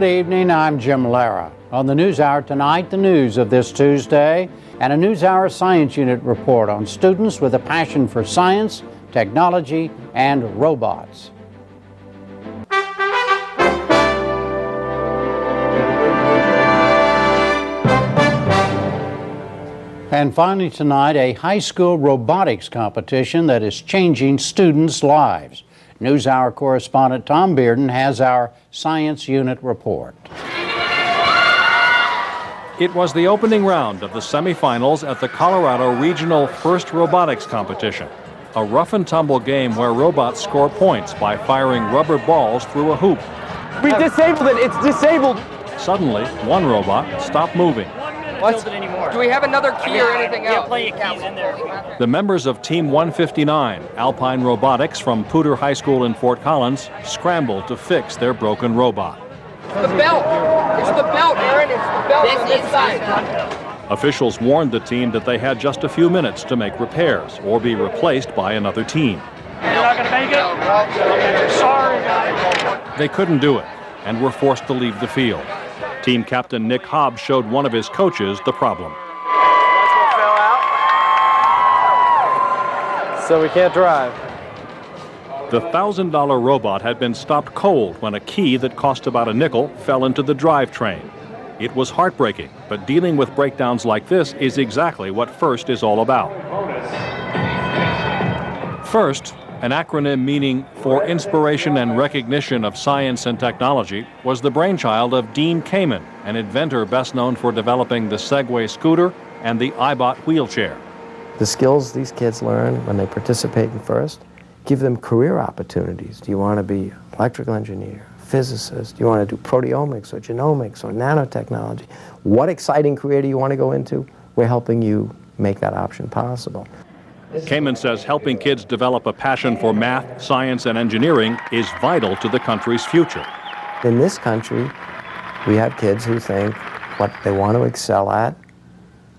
good evening. I'm Jim Lehrer. On the News Hour tonight, the news of this Tuesday, and a News Hour Science Unit report on students with a passion for science, technology, and robots. And finally, tonight, a high school robotics competition that is changing students' lives. NewsHour correspondent Tom Bearden has our Science Unit report. It was the opening round of the semifinals at the Colorado Regional First Robotics Competition, a rough and tumble game where robots score points by firing rubber balls through a hoop. We disabled it. It's disabled. Suddenly, one robot stopped moving. What? Do we have another key or anything else? plenty of keys in there. The members of Team 159, Alpine Robotics from Poudre High School in Fort Collins, scramble to fix their broken robot. The belt. It's the belt, Aaron. It's the belt on this side. Officials warned the team that they had just a few minutes to make repairs or be replaced by another team. You're not going to make it? Okay, sorry, guys. They couldn't do it and were forced to leave the field. Team captain Nick Hobbs showed one of his coaches the problem. So we can't drive. The $1,000 robot had been stopped cold when a key that cost about a nickel fell into the drivetrain. It was heartbreaking, but dealing with breakdowns like this is exactly what FIRST is all about. FIRST, an acronym meaning For Inspiration and Recognition of Science and Technology, was the brainchild of Dean Kamen, an inventor best known for developing the Segway scooter and the iBot wheelchair. The skills these kids learn when they participate in FIRST give them career opportunities. Do you want to be electrical engineer, physicist? Do you want to do proteomics or genomics or nanotechnology? What exciting career do you want to go into? We're helping you make that option possible. Kamen says helping kids develop a passion for math, science, and engineering is vital to the country's future. In this country, we have kids who think what they want to excel at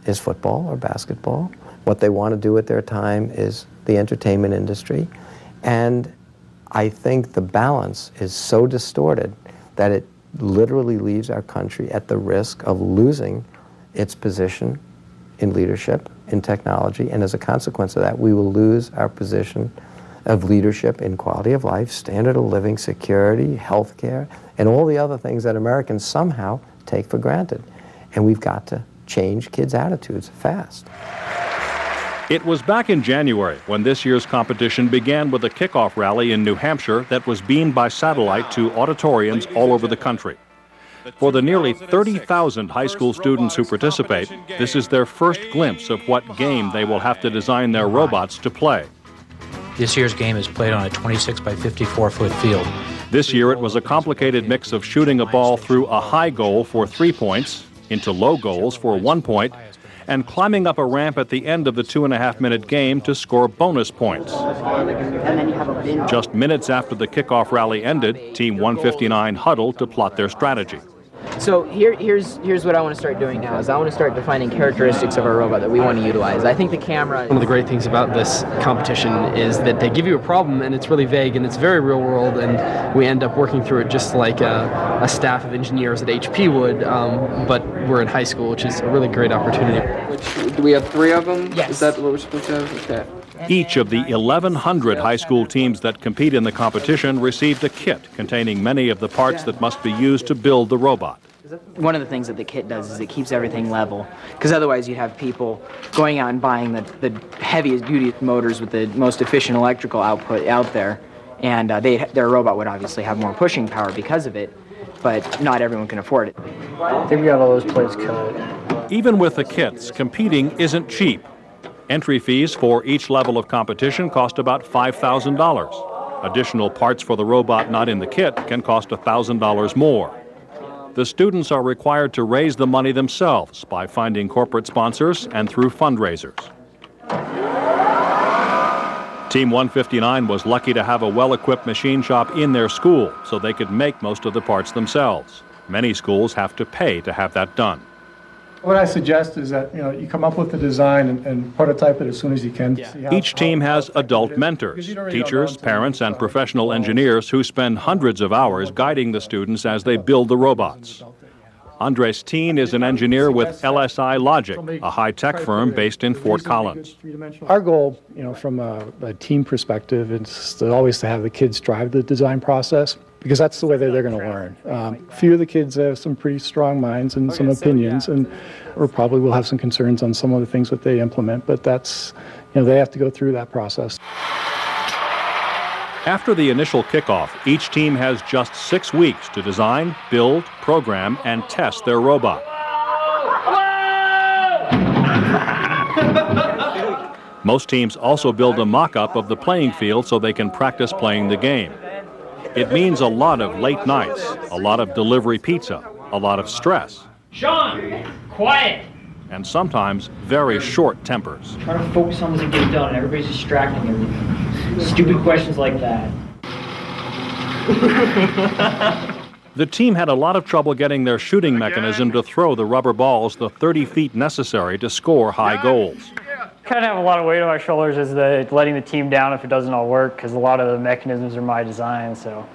is football or basketball. What they want to do with their time is the entertainment industry. And I think the balance is so distorted that it literally leaves our country at the risk of losing its position in leadership, in technology, and as a consequence of that, we will lose our position of leadership in quality of life, standard of living, security, health care, and all the other things that Americans somehow take for granted. And we've got to change kids' attitudes fast. It was back in January when this year's competition began with a kickoff rally in New Hampshire that was beamed by satellite to auditoriums all over the country. For the nearly 30,000 high school students who participate, this is their first glimpse of what game they will have to design their robots to play. This year's game is played on a 26 by 54 foot field. This year it was a complicated mix of shooting a ball through a high goal for three points, into low goals for one point, and climbing up a ramp at the end of the two and a half minute game to score bonus points. Just minutes after the kickoff rally ended, Team 159 huddled to plot their strategy. So here, here's here's what I want to start doing now is I want to start defining characteristics of our robot that we want to utilize. I think the camera. One of the great things about this competition is that they give you a problem and it's really vague and it's very real world and we end up working through it just like a, a staff of engineers at HP would, um, but we're in high school, which is a really great opportunity. Which, do we have three of them? Yes. Is that what we're supposed to have? Okay. Each of the 1,100 high school teams that compete in the competition received a kit containing many of the parts that must be used to build the robot. One of the things that the kit does is it keeps everything level, because otherwise you'd have people going out and buying the, the heaviest duty motors with the most efficient electrical output out there, and uh, they, their robot would obviously have more pushing power because of it, but not everyone can afford it. I think we got all those plates cut. Even with the kits, competing isn't cheap. Entry fees for each level of competition cost about $5,000. Additional parts for the robot not in the kit can cost $1,000 more. The students are required to raise the money themselves by finding corporate sponsors and through fundraisers. Team 159 was lucky to have a well equipped machine shop in their school so they could make most of the parts themselves. Many schools have to pay to have that done. What I suggest is that, you know, you come up with the design and, and prototype it as soon as you can. to see how- Each team has adult mentors, teachers, parents, and professional engineers who spend hundreds of hours guiding the students as they build the robots. Andres Teen is an engineer with LSI Logic, a high-tech firm based in Fort Collins. Our goal, you know, from a, a team perspective is to always to have the kids drive the design process because that's the way that they're going to learn. Um, few of the kids have some pretty strong minds and some opinions, and or probably will have some concerns on some of the things that they implement. But that's, you know, they have to go through that process. After the initial kickoff, each team has just six weeks to design, build, program, and test their robot. Most teams also build a mock-up of the playing field so they can practice playing the game. It means a lot of late nights, a lot of delivery pizza, a lot of stress, Sean, quiet. and sometimes very short tempers. Trying to focus on this and get done, and everybody's distracting everything. Stupid questions like that. The team had a lot of trouble getting their shooting mechanism to throw the rubber balls the 30 feet necessary to score high goals. Kind of have a lot of weight on my shoulders is the letting the team down if it doesn't all work because a lot of the mechanisms are my design so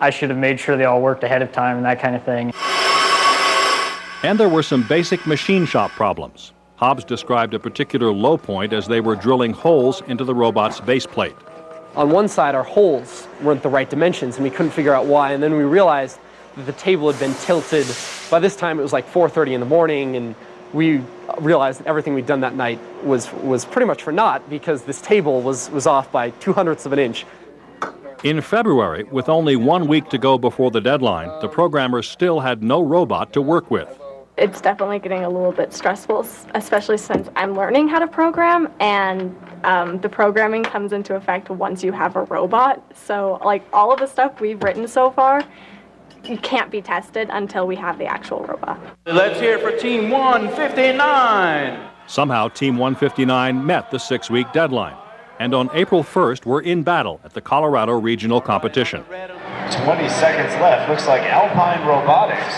i should have made sure they all worked ahead of time and that kind of thing And there were some basic machine shop problems. Hobbs described a particular low point as they were drilling holes into the robot's base plate. On one side, our holes weren't the right dimensions, and we couldn't figure out why. And then we realized that the table had been tilted. By this time, it was like 4:30 in the morning, and we realized that everything we'd done that night was was pretty much for naught because this table was was off by two hundredths of an inch. In February, with only one week to go before the deadline, the programmers still had no robot to work with. It's definitely getting a little bit stressful, especially since I'm learning how to program, and um, the programming comes into effect once you have a robot. So, like all of the stuff we've written so far, you can't be tested until we have the actual robot. Let's hear it for Team 159. Somehow, Team 159 met the six week deadline, and on April 1st were in battle at the Colorado Regional Competition. 20 seconds left. Looks like Alpine Robotics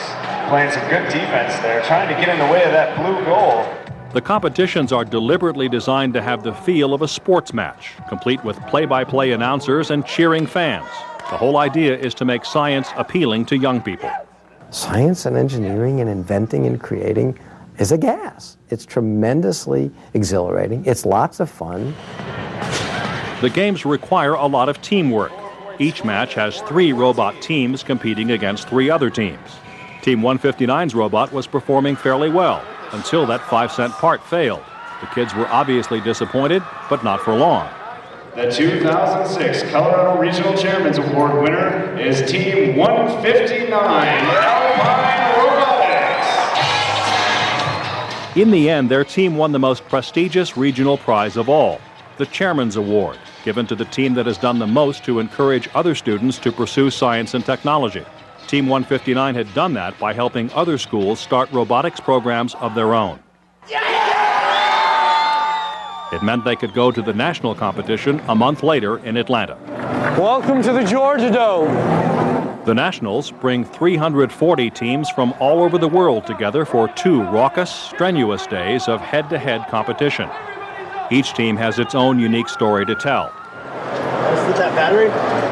playing some good defense there, trying to get in the way of that blue goal. The competitions are deliberately designed to have the feel of a sports match, complete with play by play announcers and cheering fans. The whole idea is to make science appealing to young people. Science and engineering and inventing and creating is a gas. It's tremendously exhilarating. It's lots of fun. The games require a lot of teamwork. Each match has three robot teams competing against three other teams. Team 159's robot was performing fairly well until that five cent part failed. The kids were obviously disappointed, but not for long. The 2006 Colorado Regional Chairman's Award winner is Team 159 Alpine Robotics. In the end, their team won the most prestigious regional prize of all, the Chairman's Award, given to the team that has done the most to encourage other students to pursue science and technology. Team 159 had done that by helping other schools start robotics programs of their own. It meant they could go to the national competition a month later in Atlanta. Welcome to the Georgia Dome. The Nationals bring 340 teams from all over the world together for two raucous, strenuous days of head to head competition. Each team has its own unique story to tell. Is that battery?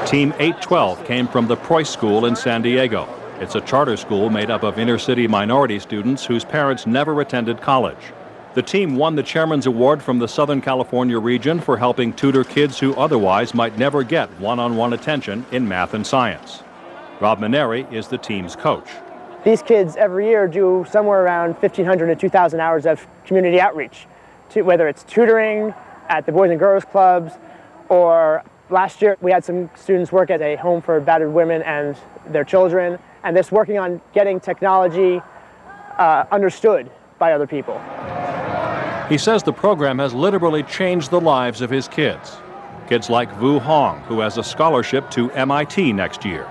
Team 812 came from the Preuss School in San Diego. It's a charter school made up of inner city minority students whose parents never attended college. The team won the Chairman's Award from the Southern California region for helping tutor kids who otherwise might never get one on one attention in math and science. Rob Maneri is the team's coach. These kids every year do somewhere around 1,500 to 2,000 hours of community outreach, to, whether it's tutoring at the Boys and Girls Clubs, or last year we had some students work at a home for battered women and their children, and this working on getting technology uh, understood by other people. He says the program has literally changed the lives of his kids. Kids like Vu Hong, who has a scholarship to MIT next year.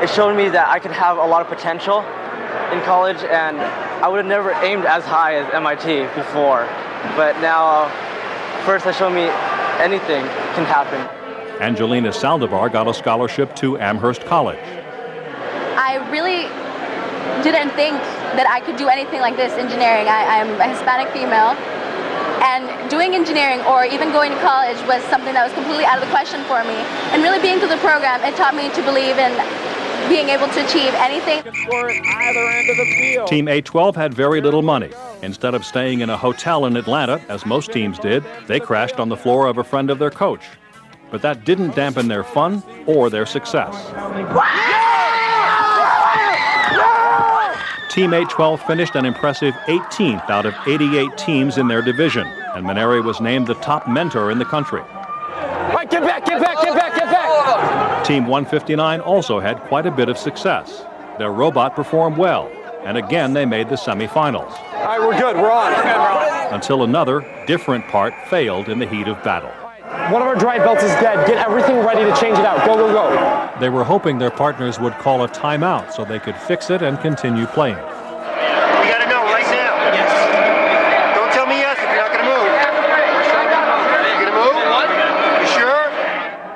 It showed me that I could have a lot of potential in college, and I would have never aimed as high as MIT before. But now, first, it showed me anything can happen. Angelina Saldivar got a scholarship to Amherst College. I really didn't think that I could do anything like this, engineering. I, I'm a Hispanic female. And doing engineering or even going to college was something that was completely out of the question for me. And really being through the program, it taught me to believe in being able to achieve anything. Team 812 had very little money. Instead of staying in a hotel in Atlanta, as most teams did, they crashed on the floor of a friend of their coach. But that didn't dampen their fun or their success. Team 812 finished an impressive 18th out of 88 teams in their division, and Maneri was named the top mentor in the country. Right, get back, get back, get back, get back! Team 159 also had quite a bit of success. Their robot performed well, and again they made the semifinals. All right, we're good, we're on. We're good, we're on. Until another, different part failed in the heat of battle. One of our drive belts is dead. Get everything ready to change it out. Go, go, go. They were hoping their partners would call a timeout so they could fix it and continue playing. We gotta know right now. Yes. Don't tell me yes if you're not gonna move. You gonna move? You sure?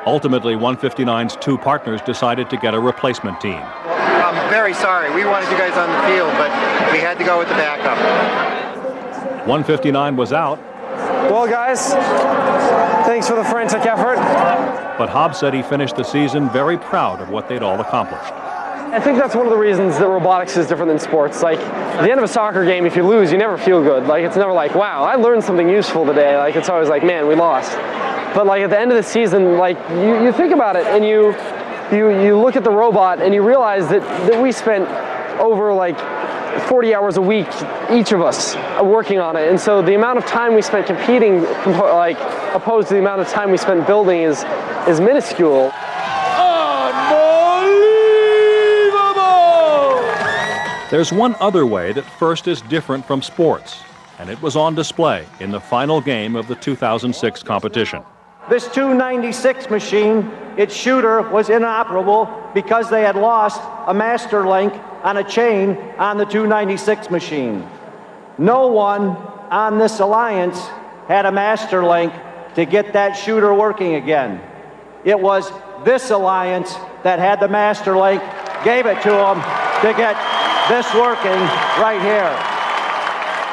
Ultimately, 159's two partners decided to get a replacement team. I'm very sorry. We wanted you guys on the field, but we had to go with the backup. 159 was out, Well, guys, thanks for the frantic effort. but Hobbs said he finished the season very proud of what they'd all accomplished. I think that's one of the reasons that robotics is different than sports. Like, at the end of a soccer game, if you lose, you never feel good. Like, it's never like, wow, I learned something useful today. Like, it's always like, man, we lost. But, like, at the end of the season, like, you, you think about it and you, you, you look at the robot and you realize that, that we spent over, like, 40 hours a week, each of us, uh, working on it. And so the amount of time we spent competing, compo- like, opposed to the amount of time we spent building is, is minuscule. There's one other way that FIRST is different from sports, and it was on display in the final game of the 2006 competition. This 296 machine, its shooter was inoperable because they had lost a master link on a chain on the 296 machine. No one on this alliance had a master link to get that shooter working again. It was this alliance that had the master link, gave it to them to get this working right here.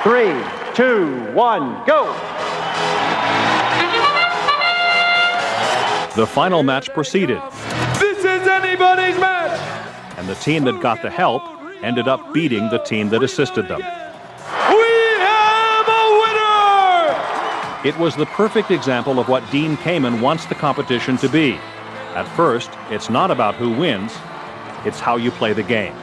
Three, two, one, go! The final match proceeded, This is anybody's match! and the team that got the help ended up beating the team that assisted them. We have a winner! It was the perfect example of what Dean Kamen wants the competition to be. At first, it's not about who wins, it's how you play the game.